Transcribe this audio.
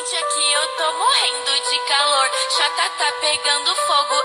Gente, aqui eu tô morrendo de calor. Chata tá pegando fogo.